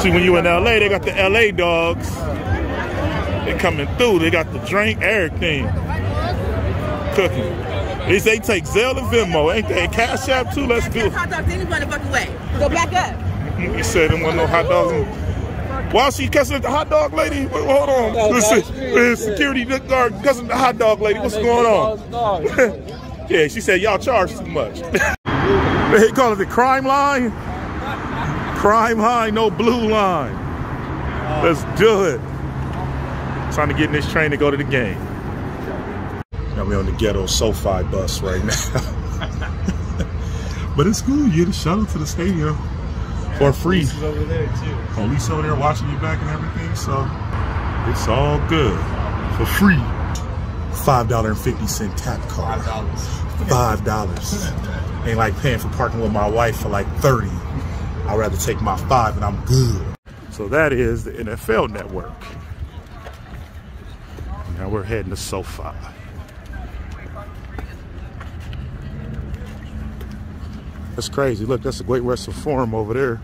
See, when you in LA, they got the LA dogs. They coming through. They got the drink, everything. Cooking. They say take Zelle and Venmo, ain't they? Cash App too. Let's do it. Hot dogs any motherfucking way. Go back up. You said there wasn't no hot dogs. In. While she cussing at the hot dog lady, Wait, hold on. No, Listen, the street, uh, yeah. security guard cussing the hot dog lady. What's going on? yeah, she said y'all charge too much. they call it the crime line. Crime high, no blue line. Let's do it. Trying to get in this train to go to the game. Now we on the ghetto SoFi bus right now. but it's cool. You get a shuttle to the stadium for free. over there too. Police over there watching you back and everything, so it's all good for free. Five dollar and fifty cent tap card. Five dollars. Ain't like paying for parking with my wife for like thirty. I'd rather take my five and I'm good. So that is the NFL Network. Now we're heading to SoFi. That's crazy. Look, that's the Great Western Forum over there.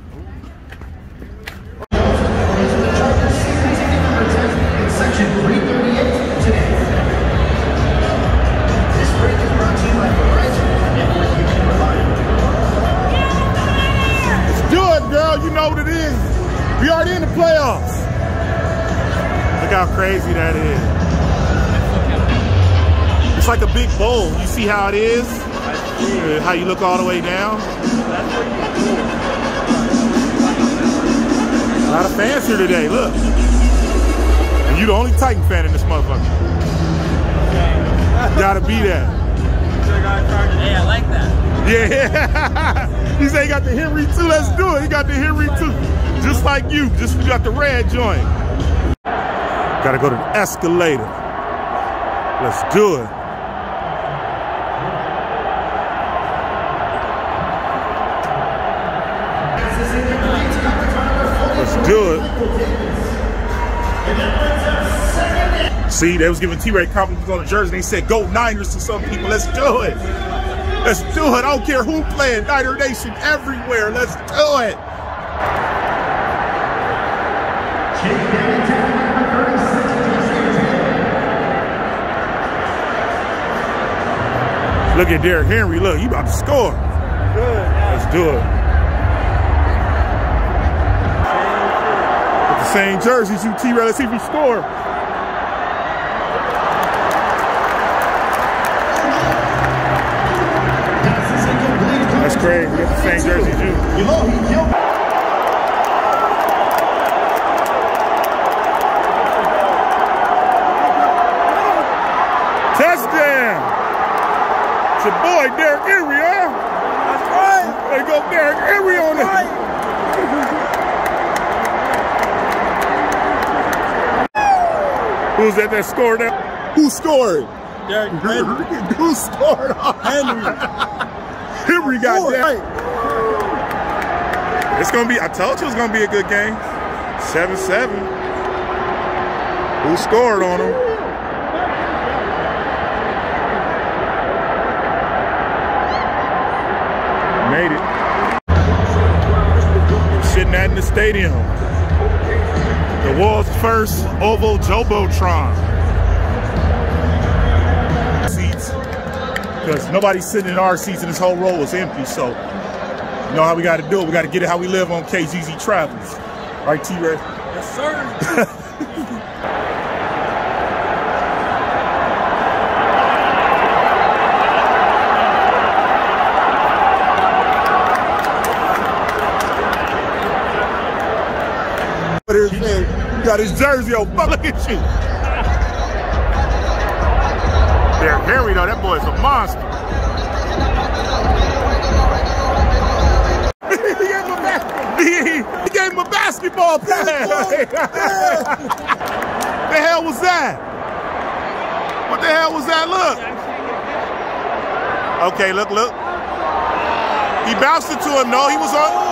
Crazy that is. It's like a big bowl. You see how it is? How you look all the way down? A lot of fans here today. Look. And you the only Titan fan in this motherfucker. Gotta be that. Hey, I like that. Yeah. he said he got the Henry too. Let's do it. He got the Henry too. Just like you. Just you got the red joint. Gotta go to the escalator. Let's do it. Let's do it. See, they was giving T-Ray compliments on the jersey. They said, go Niners to some people. Let's do it. Let's do it. I don't care who playing. Niner Nation everywhere. Let's do it. Look at Derrick Henry. Look, he about to score. Let's do it. With the same jerseys, you T-Ray. Let's see if he score. That's crazy. We got the same jersey too. It's your boy Derrick Henry, huh? That's right. There you go, Derrick Henry on it. Who's that that scored that? Who scored? Derrick Henry. Who scored? Henry. Henry got that. It's gonna be. I told you it's gonna be a good game. Seven seven. Who scored on him? Stadium. The world's first oval Jumbotron. Seats because nobody's sitting in our seats and this whole row is empty. So, you know how we got to do it. We got to get it how we live on KGZ Travels. Right, T-Ray? Yes, sir. But here's man, you got his jersey on. Fuck, Look at you. Derrick Henry, though, that boy's a monster. he, gave him a ba- he, he- he gave him a basketball pass. the hell was that? What the hell was that? Look. Okay, look, look. He bounced it to him. No, he was on.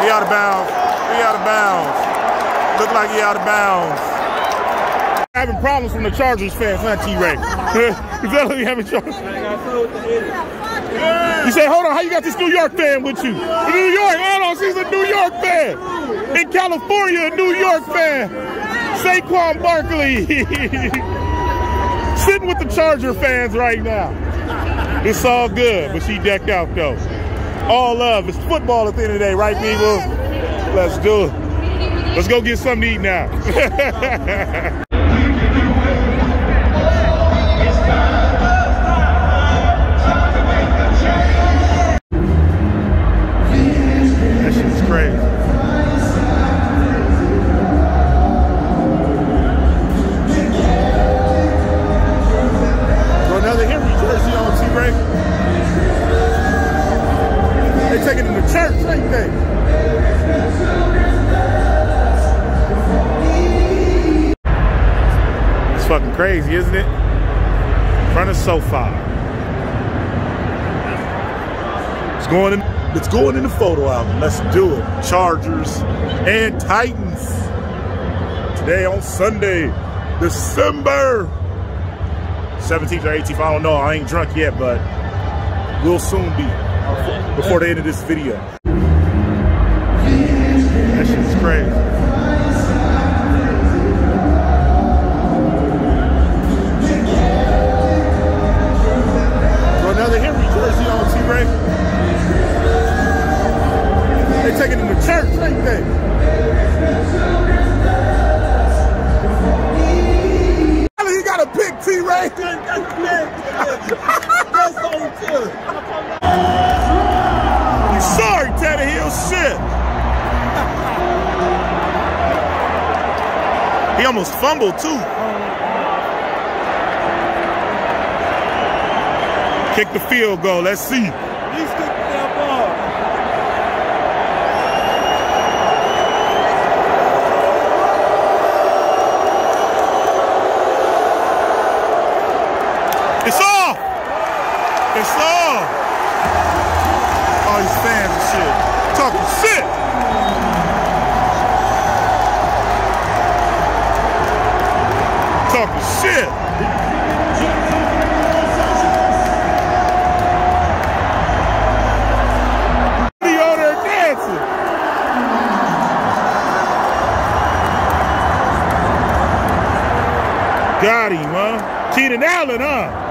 He out of bounds. He out of bounds. Look like he out of bounds. Having problems from the Chargers fans, huh, T-Ray? Is that what you having trouble? You say, hold on, how you got this New York fan with you? New York, hold on, she's a New York fan. In California, a New York fan. Saquon Barkley. Sitting with the Charger fans right now. It's all good, but she decked out though. All love. It's football at the end of the day, right, people? Let's do it. Let's go get something to eat now. crazy, isn't it? In front of SoFi. It's going in. It's going in the photo album. Let's do it. Chargers and Titans. Today on Sunday, December 17th or 18th. I don't know. I ain't drunk yet, but we'll soon be before the end of this video. That shit's crazy. They take it to the church, ain't they? He got a pick, T-Ray. You sorry, Tannehill. Shit. He almost fumbled too. Kick the field goal. Let's see. Talking shit. Dancing. Got him, huh? Keenan Allen, huh?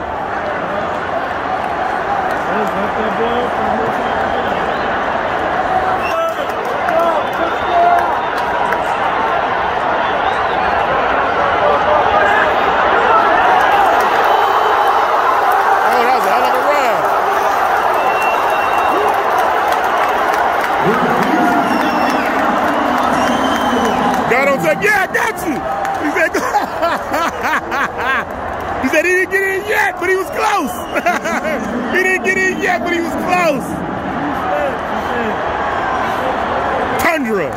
Oh, that was a hell of a run. God don't say, yeah, I got you. He said, he said he didn't get in yet, but he was close. he yet, but he was close. Tundra.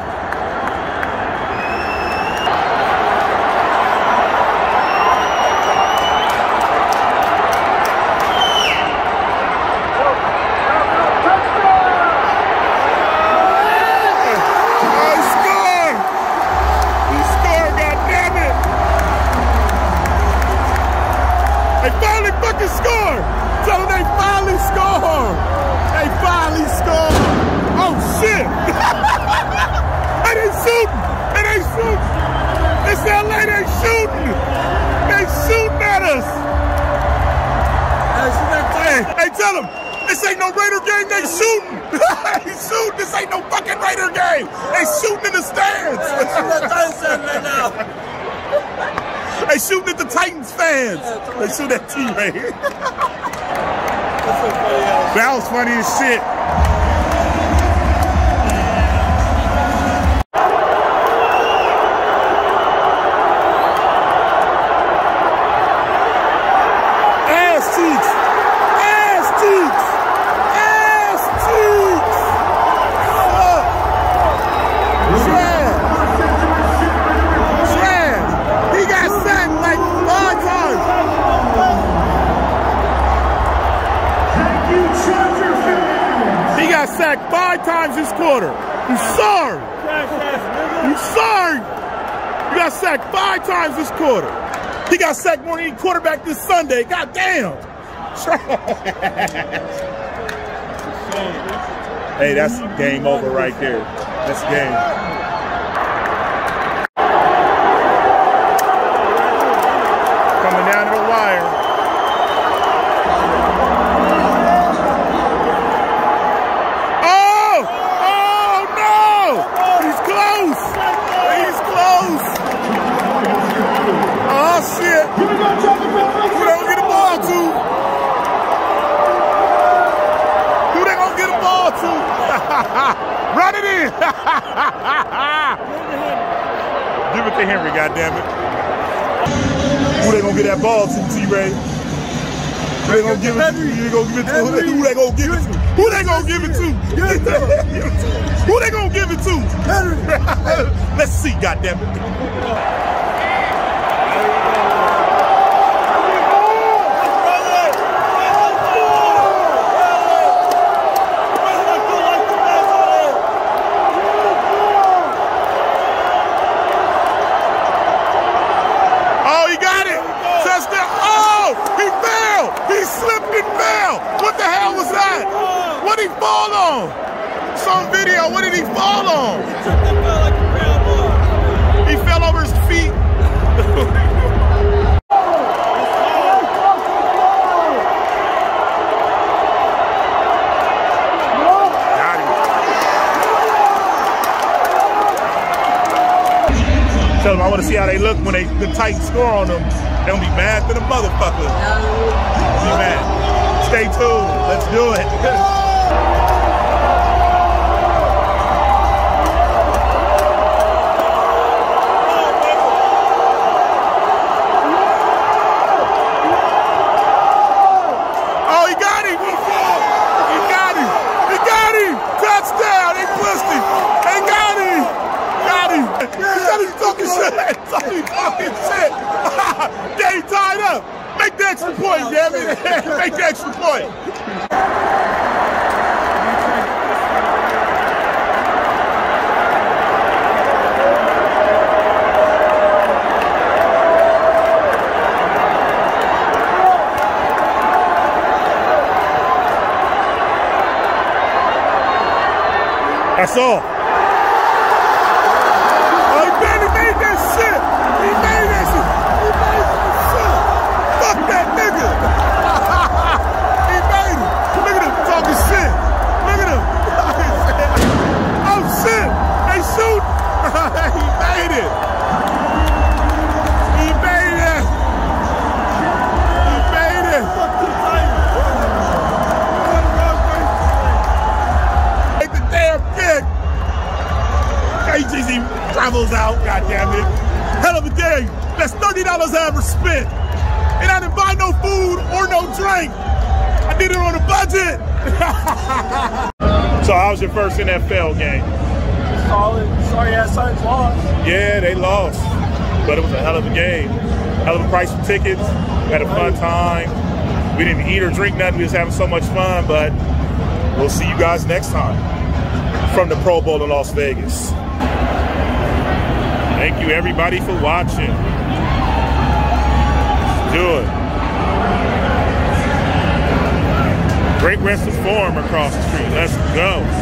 They finally fucking scored! Tell them they finally scored! They finally scored! Oh shit! hey, they shooting! Hey, they shooting! It's LA, they shooting! They shooting at us! Hey, hey, tell them! This ain't no Raider game, they shooting! they shooting! This ain't no fucking Raider game! They shooting in the stands! They shooting at the Titans fans. They shoot at T-Ray. that was funny as shit. Quarter. He got sacked more than any quarterback this Sunday. God damn. Hey, that's game over right there. That's game. Coming down to the wire. Oh! Oh no! He's close! He's close! Who they gonna get the ball to? Who they gonna get the ball to? Run it in! Give it to Henry, goddammit. Who they gonna get that ball to, T-Ray? Who they gonna give it to? You gonna give it to? Who they, gonna give it to? Who they gonna give it to? Who they gonna give it to? Let's see, goddammit. Oh, he got it! Touchdown! Oh, he fell! He slipped and fell! What the hell was that? What did he fall on? Some video, what did he fall on? He fell over his feet. Tell them I want to see how they look when they the tight score on them. They gonna be mad to the motherfucker. Be mad. Stay tuned. Let's do it. Up! Make the extra point, damn it! Make the extra point! That's all. Oh, barely made that shit. Shoot. he made it. He made it. He made it. Take the damn kick. KGZ travels out, goddamn it. Hell of a day. That's $30 I ever spent. And I didn't buy no food or no drink. I did it on a budget. so how was your first NFL game? Sorry, ass Suns lost. Yeah, they lost. But it was a hell of a game. Hell of a price for tickets. We had a fun time. We didn't eat or drink nothing. We was having so much fun, but we'll see you guys next time from the Pro Bowl in Las Vegas. Thank you everybody for watching. Let's do it. Great Western Forum across the street. Let's go.